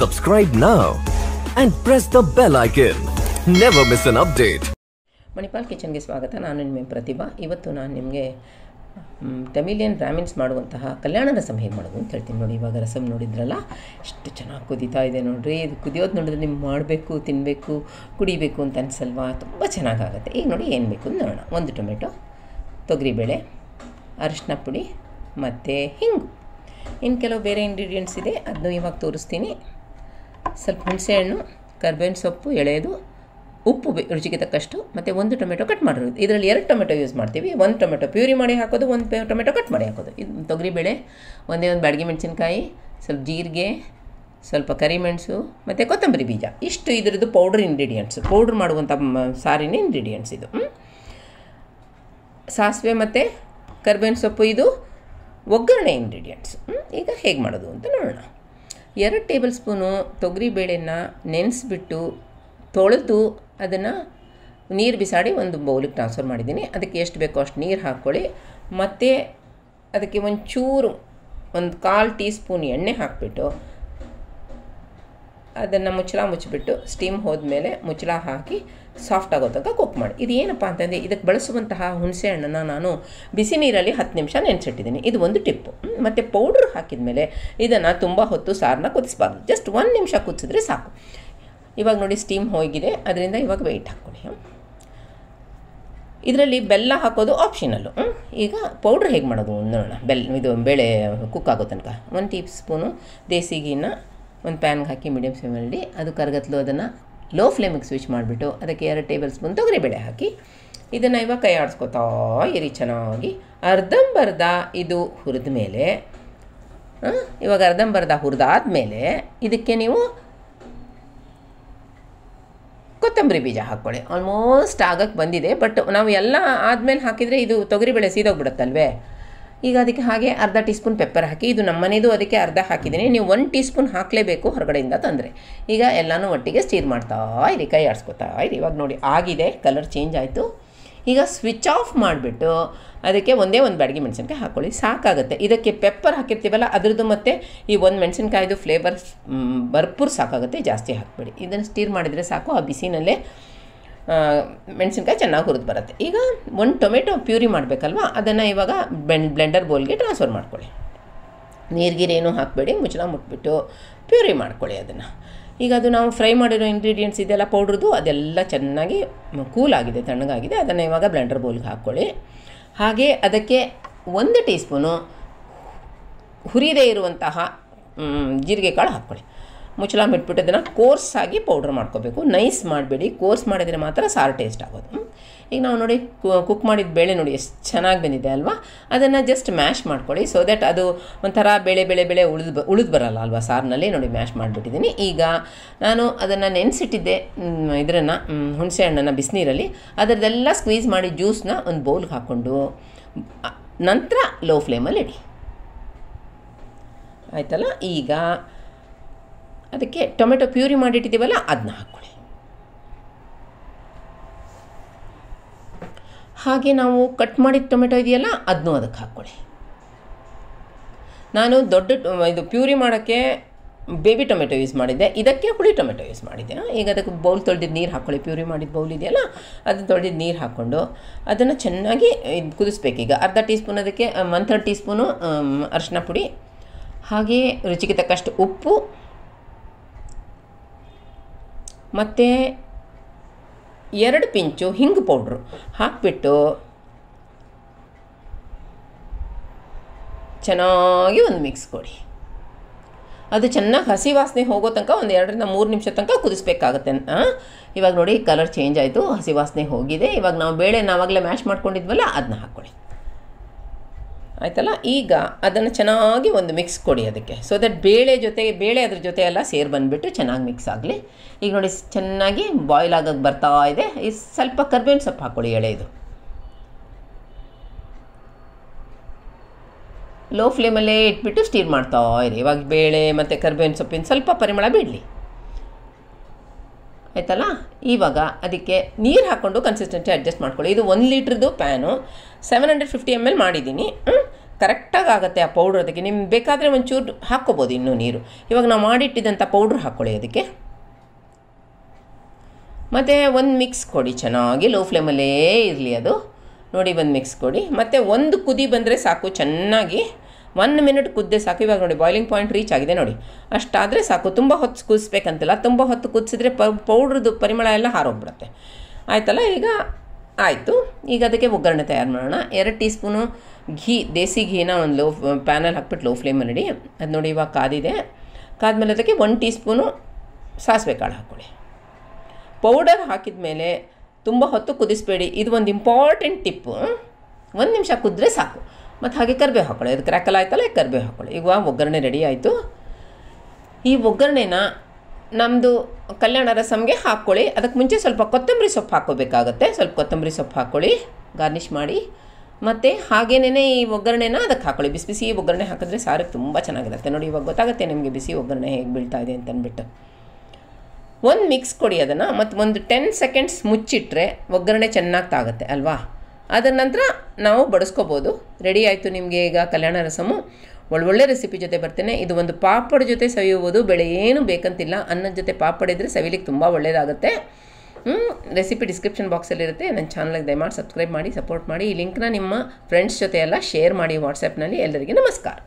Subscribe now and press the bell icon. Never miss an update. Manipal ಕಿಚನ್ಗೆ ಸ್ವಾಗತ. ನಾನು ನಿಮ್ಮ ಪ್ರತಿಭಾ. ಇವತ್ತು ನಾನು ನಿಮಗೆ ಟಮಿಲಿಯನ್ ಬ್ರಾಹ್ಮಿನ್ಸ್ ಮಾಡುವಂತಹ ಕಲ್ಯಾಣ ರಸಮ್ ಹೇಗೆ ಮಾಡೋದು ಅಂತ ಹೇಳ್ತೀನಿ ನೋಡಿ. ಇವಾಗ ರಸಮ್ ನೋಡಿದ್ರಲ್ಲ? ಎಷ್ಟು ಚೆನ್ನಾಗಿ ಕುದೀತಾ ಇದೆ ನೋಡಿರಿ. ಇದು ಕುದಿಯೋದು ನೋಡಿದ್ರೆ ನಿಮ್ಗೆ ಮಾಡಬೇಕು ತಿನ್ನಬೇಕು ಕುಡಿಬೇಕು ಅಂತ ಅನಿಸಲ್ವಾ? ತುಂಬ ಚೆನ್ನಾಗಾಗುತ್ತೆ. ಈಗ ನೋಡಿ ಏನು ಬೇಕು ನೋಡೋಣ. ಒಂದು ಟೊಮೆಟೊ ತೊಗರಿಬೇಳೆ ಅರಿಶಿನ ಪುಡಿ ಮತ್ತು ಹಿಂಗು. ಇನ್ನು ಕೆಲವು ಬೇರೆ ಇಂಗ್ರೀಡಿಯೆಂಟ್ಸ್ ಇದೆ. ಅದನ್ನು ಇವಾಗ ತೋರಿಸ್ತೀನಿ. ಸ್ವಲ್ಪ ಹುಣಸೆಹಣ್ಣು ಕರ್ಬೇವಿನ ಸೊಪ್ಪು ಎಳೆಯೋದು ಉಪ್ಪು ರುಚಿಗೆ ತಕ್ಕಷ್ಟು, ಮತ್ತು ಒಂದು ಟೊಮೆಟೊ ಕಟ್ ಮಾಡಿರೋದು. ಇದರಲ್ಲಿ ಎರಡು ಟೊಮೆಟೊ ಯೂಸ್ ಮಾಡ್ತೀವಿ. ಒಂದು ಟೊಮೆಟೊ ಪ್ಯೂರಿ ಮಾಡಿ ಹಾಕೋದು, ಒಂದು ಟೊಮೆಟೊ ಕಟ್ ಮಾಡಿ ಹಾಕೋದು. ಇದು ತೊಗರಿಬೇಳೆ, ಒಂದೇ ಒಂದು ಬಾಡಿಗೆ ಮೆಣಸಿನ್ಕಾಯಿ, ಸ್ವಲ್ಪ ಜೀರಿಗೆ, ಸ್ವಲ್ಪ ಕರಿಮೆಣಸು, ಮತ್ತು ಕೊತ್ತಂಬರಿ ಬೀಜ. ಇಷ್ಟು ಇದರದ್ದು ಪೌಡ್ರ್ ಇಂಗ್ರೀಡಿಯೆಂಟ್ಸ್ ಪೌಡ್ರ್ ಮಾಡುವಂಥ ಸಾರಿನ ಇಂಗ್ರೀಡಿಯೆಂಟ್ಸ್ ಇದು? ಸಾಸಿವೆ ಮತ್ತು ಕರ್ಬೇವಿನ ಸೊಪ್ಪು ಇದು ಒಗ್ಗರಣೆ ಇಂಗ್ರೀಡಿಯೆಂಟ್ಸ್ ಈಗ ಹೇಗೆ ಮಾಡೋದು ಅಂತ ನೋಡೋಣ. ಎರಡು ಟೇಬಲ್ ಸ್ಪೂನು ತೊಗರಿಬೇಳೆನ ನೆನೆಸ್ಬಿಟ್ಟು ತೊಳೆದು ಅದನ್ನು ನೀರು ಬಿಸಾಡಿ ಒಂದು ಬೌಲಿಗೆ ಟ್ರಾನ್ಸ್ಫರ್ ಮಾಡಿದ್ದೀನಿ. ಅದಕ್ಕೆ ಎಷ್ಟು ಬೇಕೋ ಅಷ್ಟು ನೀರು ಹಾಕ್ಕೊಳ್ಳಿ. ಮತ್ತು ಅದಕ್ಕೆ ಒಂಚೂರು ಒಂದು ಕಾಲು ಟೀ ಸ್ಪೂನ್ ಎಣ್ಣೆ ಹಾಕಿಬಿಟ್ಟು ಅದನ್ನು ಮುಚ್ಚಳ ಮುಚ್ಚಿಬಿಟ್ಟು ಸ್ಟೀಮ್ ಹೋದ್ಮೇಲೆ ಮುಚ್ಚಳ ಹಾಕಿ ಸಾಫ್ಟ್ ಆಗೋ ತನಕ ಕುಕ್ ಮಾಡಿ. ಇದು ಏನಪ್ಪ ಅಂತಂದರೆ ಇದಕ್ಕೆ ಬಳಸುವಂತಹ ಹುಣಸೆ ಹಣ್ಣನ್ನು ನಾನು ಬಿಸಿ ನೀರಲ್ಲಿ ಹತ್ತು ನಿಮಿಷ ನೆನೆಸಿಟ್ಟಿದ್ದೀನಿ. ಇದು ಒಂದು ಟಿಪ್ಪು ಮತ್ತು ಪೌಡ್ರ್ ಹಾಕಿದ ಮೇಲೆ ಇದನ್ನು ತುಂಬ ಹೊತ್ತು ಸಾರನ್ನ ಕುದಿಸ್ಬಾರ್ದು. ಜಸ್ಟ್ ಒಂದು ನಿಮಿಷ ಕುದಿಸಿದ್ರೆ ಸಾಕು. ಇವಾಗ ನೋಡಿ ಸ್ಟೀಮ್ ಹೋಗಿದೆ. ಅದರಿಂದ ಇವಾಗ ವೆಯ್ಟ್ ಹಾಕ್ಕೊಳ್ಳಿ. ಇದರಲ್ಲಿ ಬೆಲ್ಲ ಹಾಕೋದು ಆಪ್ಷನಲ್ಲು ಈಗ ಪೌಡ್ರ್ ಹೇಗೆ ಮಾಡೋದು ನೋಡೋಣ. ಬೆಲ್ಲ ಇದು ಬೇಳೆ ಕುಕ್ ಆಗೋ ತನಕ. ಒಂದು ಟೀ ಸ್ಪೂನು ದೇಸಿ ಒಂದು ಪ್ಯಾನ್ಗೆ ಹಾಕಿ ಮೀಡಿಯಮ್ ಫ್ಲೇಮಲ್ಲಿ ಅದು ಕರಗತ್ಲು ಅದನ್ನು ಲೋ ಫ್ಲೇಮಿಗೆ ಸ್ವಿಚ್ ಮಾಡಿಬಿಟ್ಟು ಅದಕ್ಕೆ ಎರಡು ಟೇಬಲ್ ಸ್ಪೂನ್ ತೊಗರಿಬೇಳೆ ಹಾಕಿ. ಇದನ್ನು ಇವಾಗ ಕೈ ಆಡಿಸ್ಕೊತಾ ಇರಿ ಚೆನ್ನಾಗಿ. ಅರ್ಧಂಬರ್ಧ ಇದು ಹುರಿದ ಮೇಲೆ ಇವಾಗ ಅರ್ಧಂಬರ್ಧ ಹುರಿದಾದ್ಮೇಲೆ ಇದಕ್ಕೆ ನೀವು ಕೊತ್ತಂಬರಿ ಬೀಜ ಹಾಕ್ಕೊಳ್ಳಿ. ಆಲ್ಮೋಸ್ಟ್ ಆಗಕ್ಕೆ ಬಂದಿದೆ ಬಟ್ ನಾವು ಎಲ್ಲ ಆದಮೇಲೆ ಹಾಕಿದರೆ ಇದು ತೊಗರಿಬೇಳೆ ಸೀದೋಗ್ಬಿಡುತ್ತಲ್ವೇ? ಈಗ ಅದಕ್ಕೆ ಹಾಗೆ ಅರ್ಧ ಟೀ ಸ್ಪೂನ್ ಪೆಪ್ಪರ್ ಹಾಕಿ, ಇದು ನಮ್ಮನೇದು ಅದಕ್ಕೆ ಅರ್ಧ ಹಾಕಿದ್ದೀನಿ. ನೀವು ಒಂದು ಟೀ ಸ್ಪೂನ್ ಹಾಕಲೇಬೇಕು ಹೊರಗಡೆಯಿಂದ ತಂದರೆ. ಈಗ ಎಲ್ಲನೂ ಒಟ್ಟಿಗೆ ಸ್ಟೀರ್ ಮಾಡ್ತಾ ಇರಿ, ಕೈ ಆಡಿಸ್ಕೊತಾ ಇರಿ. ಇವಾಗ ನೋಡಿ, ಆಗಿದೆ, ಕಲರ್ ಚೇಂಜ್ ಆಯಿತು. ಈಗ ಸ್ವಿಚ್ ಆಫ್ ಮಾಡಿಬಿಟ್ಟು ಅದಕ್ಕೆ ಒಂದೇ ಒಂದು ಬ್ಯಾಡಗಿ ಮೆಣಸಿನ್ಕಾಯಿ ಹಾಕ್ಕೊಳ್ಳಿ ಸಾಕಾಗುತ್ತೆ. ಇದಕ್ಕೆ ಪೆಪ್ಪರ್ ಹಾಕಿರ್ತೀವಲ್ಲ, ಅದರದ್ದು ಮತ್ತು ಈ ಒಂದು ಮೆಣಸಿನ್ಕಾಯ್ದು ಫ್ಲೇವರ್ ಭರ್ಪೂರ್ ಸಾಕಾಗುತ್ತೆ, ಜಾಸ್ತಿ ಹಾಕಬೇಡಿ. ಇದನ್ನು ಸ್ಟೀರ್ ಮಾಡಿದರೆ ಸಾಕು, ಆ ಬಿಸಿನಲ್ಲೇ ಮೆಣಸಿನ್ಕಾಯಿ ಚೆನ್ನಾಗಿ ಹುರಿದು ಬರುತ್ತೆ. ಈಗ ಒಂದು ಟೊಮೆಟೊ ಪ್ಯೂರಿ ಮಾಡಬೇಕಲ್ವ? ಅದನ್ನು ಇವಾಗ ಬೆಂಡ್ ಬ್ಲೆಂಡರ್ ಬೌಲ್ಗೆ ಟ್ರಾನ್ಸ್ಫರ್ ಮಾಡ್ಕೊಳ್ಳಿ. ನೀರ್ಗೀರೇನು ಹಾಕಬೇಡಿ, ಮುಚ್ಚಳ ಮುಟ್ಬಿಟ್ಟು ಪ್ಯೂರಿ ಮಾಡ್ಕೊಳ್ಳಿ ಅದನ್ನು. ಈಗ ಅದು ನಾವು ಫ್ರೈ ಮಾಡಿರೋ ಇಂಗ್ರೀಡಿಯೆಂಟ್ಸ್ ಇದೆಲ್ಲ ಪೌಡ್ರದ್ದು ಅದೆಲ್ಲ ಚೆನ್ನಾಗಿ ಕೂಲ್ ಆಗಿದೆ, ತಣ್ಣಗಾಗಿದೆ. ಅದನ್ನು ಇವಾಗ ಬ್ಲೆಂಡರ್ ಬೌಲ್ಗೆ ಹಾಕ್ಕೊಳ್ಳಿ. ಹಾಗೆ ಅದಕ್ಕೆ ಒಂದು ಟೀ ಸ್ಪೂನು ಹುರಿದೇ ಇರುವಂತಹ ಜೀರಿಗೆ ಕಾಳು ಹಾಕ್ಕೊಳ್ಳಿ. ಮುಚ್ಚಳ ಬಿಟ್ಬಿಟ್ಟು ಅದನ್ನು ಕೋರ್ಸ್ ಆಗಿ ಪೌಡ್ರ್ ಮಾಡ್ಕೋಬೇಕು. ನೈಸ್ ಮಾಡಬೇಡಿ. ಕೋರ್ಸ್ ಮಾಡಿದರೆ ಮಾತ್ರ ಸಾರು ಟೇಸ್ಟ್ ಆಗೋದು. ಈಗ ನಾವು ನೋಡಿ ಕುಕ್ ಮಾಡಿದ ಬೇಳೆ ನೋಡಿ, ಎಷ್ಟು ಚೆನ್ನಾಗಿ ಬಂದಿದೆ ಅಲ್ವಾ? ಅದನ್ನು ಜಸ್ಟ್ ಮ್ಯಾಶ್ ಮಾಡ್ಕೊಳ್ಳಿ. ಸೊ ದ್ಯಾಟ್ ಅದು ಒಂಥರ ಬೇಳೆ ಬೇಳೆ ಬೇಳೆ ಉಳಿದು ಉಳಿದು ಬರಲ್ಲ ಅಲ್ವಾ ಸಾರಿನಲ್ಲಿ? ನೋಡಿ ಮ್ಯಾಶ್ ಮಾಡಿಬಿಟ್ಟಿದ್ದೀನಿ ಈಗ ನಾನು ಅದನ್ನು ನೆನೆಸಿಟ್ಟಿದ್ದೆ ಇದರನ್ನು ಹುಣಸೆ ಹಣ್ಣನ್ನು ಬಿಸಿನೀರಲ್ಲಿ. ಅದರದೆಲ್ಲ ಸ್ಕ್ವೀಸ್ ಮಾಡಿ ಜ್ಯೂಸನ್ನ ಒಂದು ಬೌಲ್ಗೆ ಹಾಕ್ಕೊಂಡು ನಂತರ ಲೋ ಫ್ಲೇಮಲ್ಲಿ ಇಡಿ. ಆಯ್ತಲ್ಲ? ಈಗ ಅದಕ್ಕೆ ಟೊಮೆಟೊ ಪ್ಯೂರಿ ಮಾಡಿಟ್ಟಿದ್ದೀವಲ್ಲ ಅದನ್ನ ಹಾಕ್ಕೊಳ್ಳಿ. ಹಾಗೆ ನಾವು ಕಟ್ ಮಾಡಿದ ಟೊಮೆಟೊ ಇದೆಯಲ್ಲ ಅದನ್ನೂ ಅದಕ್ಕೆ ಹಾಕ್ಕೊಳ್ಳಿ. ನಾನು ದೊಡ್ಡ ಇದು ಪ್ಯೂರಿ ಮಾಡೋಕ್ಕೆ ಬೇಬಿ ಟೊಮೆಟೊ ಯೂಸ್ ಮಾಡಿದ್ದೆ. ಇದಕ್ಕೆ ಹುಳಿ ಟೊಮೆಟೊ ಯೂಸ್ ಮಾಡಿದ್ದೆ. ಈಗ ಅದಕ್ಕೆ ಬೌಲ್ ತೊಳೆದಿದ್ದು ನೀರು ಹಾಕ್ಕೊಳ್ಳಿ. ಪ್ಯೂರಿ ಮಾಡಿದ ಬೌಲ್ ಇದೆಯಲ್ಲ, ಅದನ್ನು ತೊಳೆದಿದ್ದು ನೀರು ಹಾಕ್ಕೊಂಡು ಅದನ್ನು ಚೆನ್ನಾಗಿ ಇದು ಕುದಿಸ್ಬೇಕೀಗ ಅರ್ಧ ಟೀ ಸ್ಪೂನ್ ಅದಕ್ಕೆ ಒನ್ ಥರ್ಡ್ ಟೀ ಸ್ಪೂನು ಅರಿಶಿನ ಪುಡಿ ಹಾಗೆಯೇ ರುಚಿಗೆ ತಕ್ಕಷ್ಟು ಉಪ್ಪು ಮತ್ತು ಎರಡು ಪಿಂಚು ಹಿಂಗು ಪೌಡ್ರು ಹಾಕಿಬಿಟ್ಟು ಚೆನ್ನಾಗಿ ಒಂದು ಮಿಕ್ಸ್ ಕೊಡಿ. ಅದು ಚೆನ್ನಾಗಿ ಹಸಿ ವಾಸನೆ ಹೋಗೋ ತನಕ ಒಂದು ಎರಡರಿಂದ ಮೂರು ನಿಮಿಷ ತನಕ ಕುದಿಸ್ಬೇಕಾಗತ್ತೆ? ಇವಾಗ ನೋಡಿ ಕಲರ್ ಚೇಂಜ್ ಆಯಿತು, ಹಸಿ ವಾಸನೆ ಹೋಗಿದೆ. ಇವಾಗ ನಾವು ಬೇಳೆ ನಾವಾಗಲೇ ಮ್ಯಾಶ್ ಮಾಡ್ಕೊಂಡಿದ್ವಲ್ಲ ಅದನ್ನ ಹಾಕ್ಕೊಳ್ಳಿ. ಆಯ್ತಲ್ಲ? ಈಗ ಅದನ್ನು ಚೆನ್ನಾಗಿ ಒಂದು ಮಿಕ್ಸ್ ಕೊಡಿ ಅದಕ್ಕೆ. ಸೊ ದಟ್ ಬೇಳೆ ಜೊತೆಗೆ ಬೇಳೆ ಅದ್ರ ಜೊತೆ ಎಲ್ಲ ಸೇರಿ ಬಂದುಬಿಟ್ಟು ಚೆನ್ನಾಗಿ ಮಿಕ್ಸ್ ಆಗಲಿ. ಈಗ ನೋಡಿ ಚೆನ್ನಾಗಿ ಬಾಯ್ಲ್ ಆಗೋಕ್ಕೆ ಬರ್ತಾ ಇದೆ. ಈ ಸ್ವಲ್ಪ ಕರ್ಬೇವಿನ ಸೊಪ್ಪು ಹಾಕ್ಕೊಳ್ಳಿ ಎಳೆದು. ಲೋ ಫ್ಲೇಮಲ್ಲೇ ಇಟ್ಬಿಟ್ಟು ಸ್ಟೀರ್ ಮಾಡ್ತಾ ಇರಿ. ಇವಾಗ ಬೇಳೆ ಮತ್ತು ಕರ್ಬೇವಿನ ಸೊಪ್ಪಿನ ಸ್ವಲ್ಪ ಪರಿಮಳ ಬಿಡಲಿ. ಆಯ್ತಲ್ಲ? ಇವಾಗ ಅದಕ್ಕೆ ನೀರು ಹಾಕ್ಕೊಂಡು ಕನ್ಸಿಸ್ಟೆನ್ಸಿ ಅಡ್ಜಸ್ಟ್ ಮಾಡ್ಕೊಳ್ಳಿ. ಇದು ಒಂದು ಲೀಟ್ರದ್ದು pan seven hundred fifty M L ಮಾಡಿದ್ದೀನಿ. ಕರೆಕ್ಟಾಗಿ ಆಗುತ್ತೆ ಆ ಪೌಡ್ರ್ ಅದಕ್ಕೆ. ನಿಮ್ಗೆ ಬೇಕಾದರೆ ಒಂಚೂರು ಹಾಕ್ಕೋಬೋದು ಇನ್ನೂ ನೀರು. ಇವಾಗ ನಾವು ಮಾಡಿಟ್ಟಿದ್ದಂಥ ಪೌಡ್ರ್ ಹಾಕ್ಕೊಳ್ಳಿ ಅದಕ್ಕೆ. ಮತ್ತು ಒಂದು ಮಿಕ್ಸ್ ಕೊಡಿ. ಚೆನ್ನಾಗಿ ಲೋ ಫ್ಲೇಮಲ್ಲೇ ಇರಲಿ ಅದು. ನೋಡಿ ಒಂದು ಮಿಕ್ಸ್ ಕೊಡಿ. ಮತ್ತು ಒಂದು ಕುದಿ ಬಂದರೆ ಸಾಕು. ಚೆನ್ನಾಗಿ ಒನ್ ಮಿನಿಟ್ ಕುದ್ದೆ ಸಾಕು. ಇವಾಗ ನೋಡಿ ಬಾಯ್ಲಿಂಗ್ ಪಾಯಿಂಟ್ ರೀಚ್ ಆಗಿದೆ ನೋಡಿ. ಅಷ್ಟಾದರೆ ಸಾಕು. ತುಂಬ ಹೊತ್ತು ಕುದಿಸ್ಬೇಕಂತಿಲ್ಲ. ತುಂಬ ಹೊತ್ತು ಕುದಿಸಿದ್ರೆ ಪ ಪೌಡ್ರದ್ದು ಪರಿಮಳ ಎಲ್ಲ ಹಾರೋಗ್ಬಿಡುತ್ತೆ. ಆಯ್ತಲ್ಲ? ಈಗ ಆಯಿತು. ಈಗ ಅದಕ್ಕೆ ಒಗ್ಗರಣೆ ತಯಾರು ಮಾಡೋಣ. ಎರಡು ಟೀ ಸ್ಪೂನು ಘೀ, ದೇಸಿ ಘೀನ ಒಂದು ಲೋ ಪ್ಯಾನಲ್ಲಿ ಹಾಕ್ಬಿಟ್ಟು ಲೋ ಫ್ಲೇಮಲ್ಲಿ ಇಡಿ. ಅದು ನೋಡಿ ಇವಾಗ ಕಾದಿದೆ. ಕಾದ್ಮೇಲೆ ಅದಕ್ಕೆ ಒನ್ ಟೀ ಸ್ಪೂನು ಸಾಸಿವೆ ಕಾಳು ಹಾಕ್ಕೊಳ್ಳಿ. ಪೌಡರ್ ಹಾಕಿದ ಮೇಲೆ ತುಂಬ ಹೊತ್ತು ಕುದಿಸ್ಬೇಡಿ. ಇದು ಒಂದು ಇಂಪಾರ್ಟೆಂಟ್ ಟಿಪ್ಪು ಒಂದು ನಿಮಿಷ ಕುದ್ರೆ ಸಾಕು. ಮತ್ತು ಹಾಗೆ ಕರಿಬೇವು ಹಾಕೊಳ್ಳಿ ಅದು ಕ್ರ್ಯಾಕಲ್ ಆಯ್ತಲ್ಲ ಕರಿಬೇವು ಹಾಕ್ಕೊಳ್ಳಿ ಈಗ ಒಗ್ಗರಣೆ ರೆಡಿ ಆಯಿತು. ಈ ಒಗ್ಗರಣೆನ ನಮ್ಮದು ಕಲ್ಯಾಣ ರಸಮ್ಗೆ ಹಾಕ್ಕೊಳ್ಳಿ ಅದಕ್ಕೆ ಮುಂಚೆ ಸ್ವಲ್ಪ ಕೊತ್ತಂಬರಿ ಸೊಪ್ಪು ಹಾಕ್ಕೋಬೇಕಾಗತ್ತೆ ಸ್ವಲ್ಪ ಕೊತ್ತಂಬರಿ ಸೊಪ್ಪು ಹಾಕ್ಕೊಳ್ಳಿ ಗಾರ್ನಿಷ್ ಮಾಡಿ. ಮತ್ತು ಹಾಗೇನೇ ಈ ಒಗ್ಗರಣೆನ ಅದಕ್ಕೆ ಹಾಕ್ಕೊಳ್ಳಿ ಬಿಸಿ ಬಿಸಿ ಒಗ್ಗರಣೆ ಹಾಕಿದ್ರೆ ಸಾರು ತುಂಬ ಚೆನ್ನಾಗಿರುತ್ತೆ. ನೋಡಿ, ಇವಾಗ ಗೊತ್ತಾಗುತ್ತೆ ನಿಮಗೆ ಬಿಸಿ ಒಗ್ಗರಣೆ ಹೇಗೆ ಬೀಳ್ತಾ ಇದೆ ಅಂತ ಅಂದ್ಬಿಟ್ಟು. ಒಂದು ಮಿಕ್ಸ್ ಕೊಡಿ ಅದನ್ನು. ಮತ್ತು ಒಂದು ಟೆನ್ ಸೆಕೆಂಡ್ಸ್ ಮುಚ್ಚಿಟ್ರೆ ಒಗ್ಗರಣೆ ಚೆನ್ನಾಗಿ ತಾಗುತ್ತೆ, ಅಲ್ವಾ? ಅದರ ನಂತರ ನಾವು ಬಡಿಸ್ಕೋಬೋದು. ರೆಡಿ ಆಯಿತು ನಿಮಗೆ ಈಗ ಕಲ್ಯಾಣ ರಸಮು. ಒಳ್ಳೊಳ್ಳೆ ರೆಸಿಪಿ ಜೊತೆ ಬರ್ತೇನೆ. ಇದು ಒಂದು ಪಾಪಡ್ ಜೊತೆ ಸವಿಯುವುದು. ಬೆಳೆ ಏನು ಬೇಕಂತಿಲ್ಲ. ಅನ್ನದ ಜೊತೆ ಪಾಪಡ್ ಇದ್ದರೆ ಸವಿಲಿಕ್ಕೆ ತುಂಬ ಒಳ್ಳೆಯದಾಗುತ್ತೆ ರೆಸಿಪಿ ಡಿಸ್ಕ್ರಿಪ್ಷನ್ ಬಾಕ್ಸಲ್ಲಿರುತ್ತೆ ನನ್ನ ಚಾನಲ್ಗೆ ದಯಮಾಡಿ ಸಬ್ಸ್ಕ್ರೈಬ್ ಮಾಡಿ ಸಪೋರ್ಟ್ ಮಾಡಿ. ಈ ಲಿಂಕ್ನ ನಿಮ್ಮ ಫ್ರೆಂಡ್ಸ್ ಜೊತೆ ಎಲ್ಲ ಶೇರ್ ಮಾಡಿ ವಾಟ್ಸಪ್ನಲ್ಲಿ ಎಲ್ಲರಿಗೆ ನಮಸ್ಕಾರ.